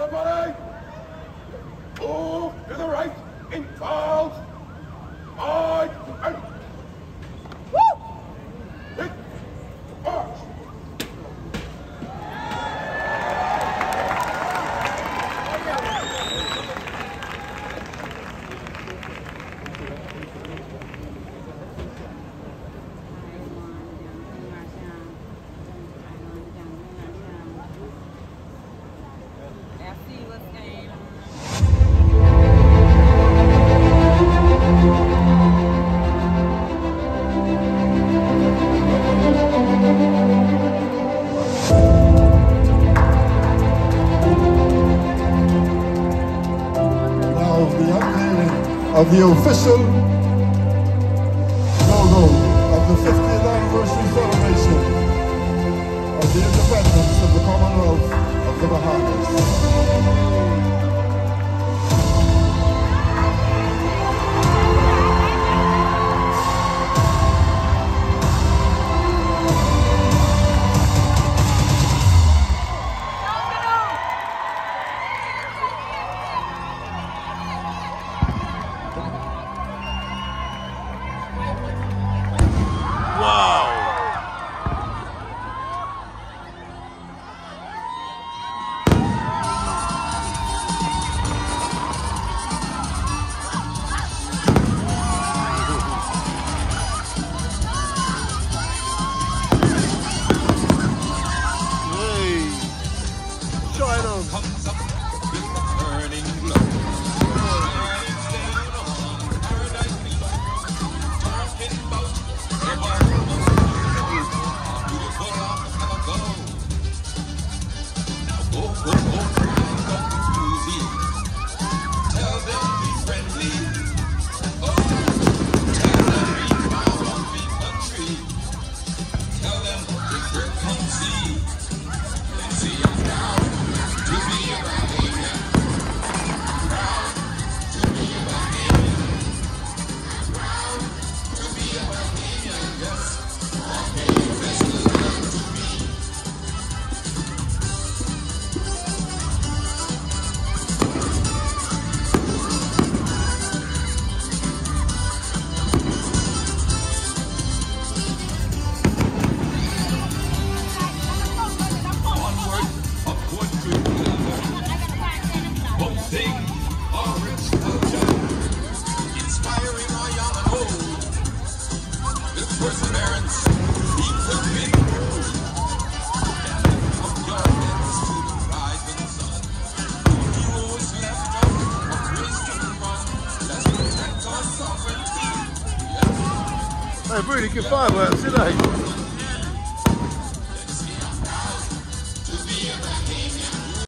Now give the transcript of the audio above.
Somebody! To the right in calls! of the official logo of the 50th anniversary celebration of the independence of the Commonwealth of the Bahamas. come Home. a really good fireworks, didn't they?